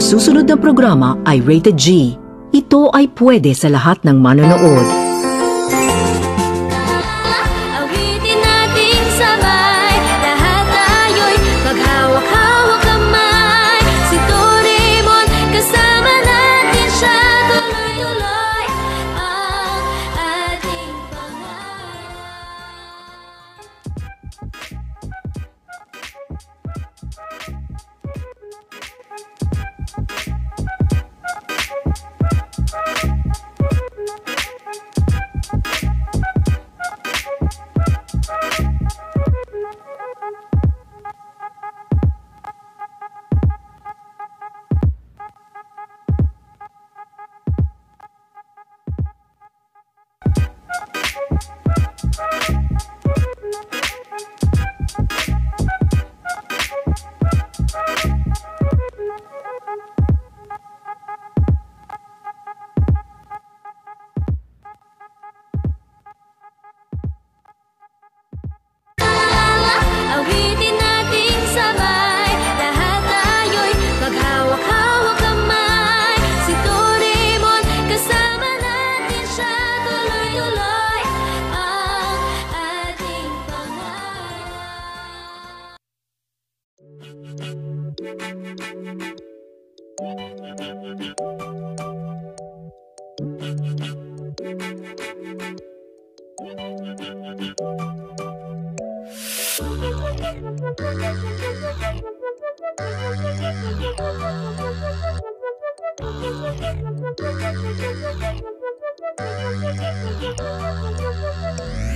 Susunod na programa ay Rated G. Ito ay pwede sa lahat ng manonood. Thank you.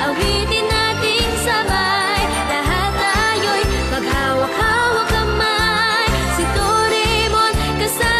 Awitin natin sabay Lahat tayo'y maghawak-hawak kamay. Si Doraemon, kasama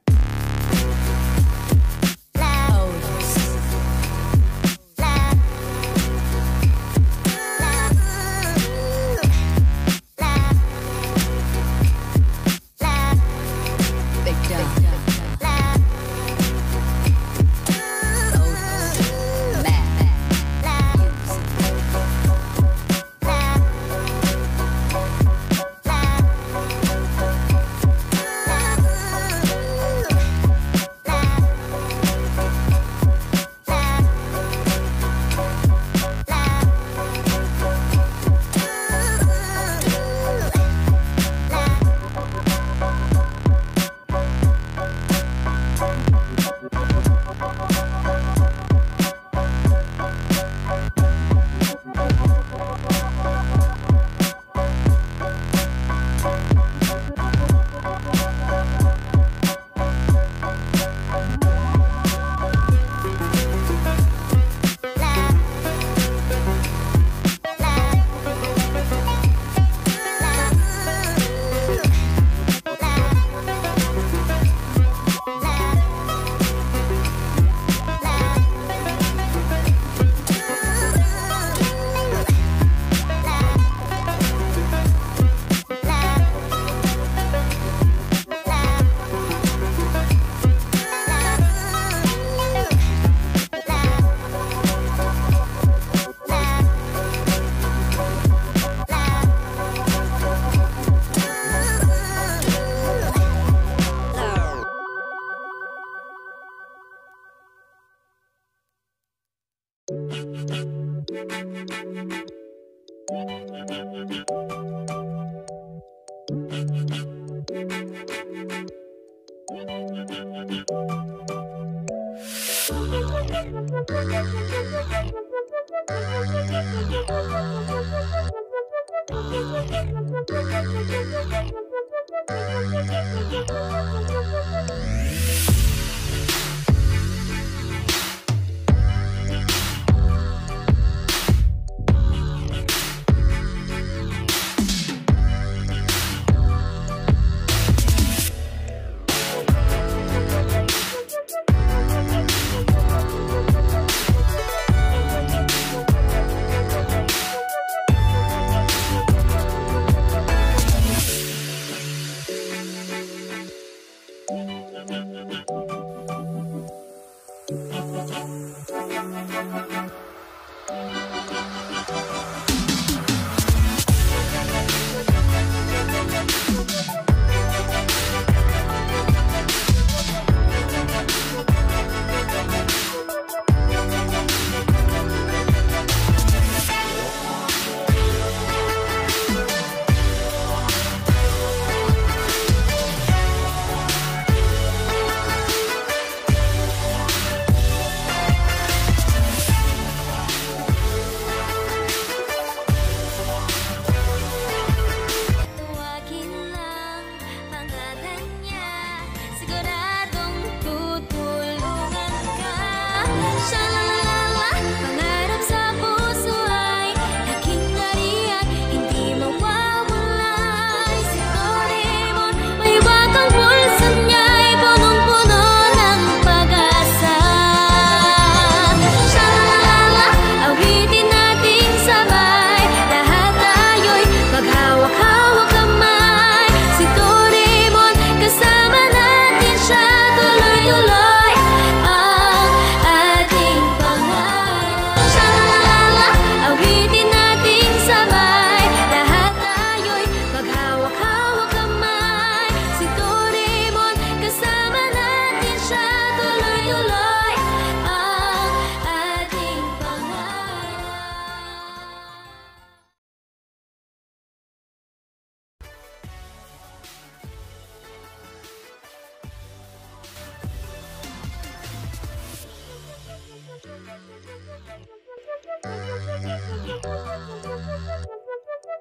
Thank you.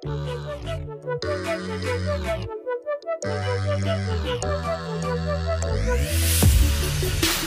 Thank you.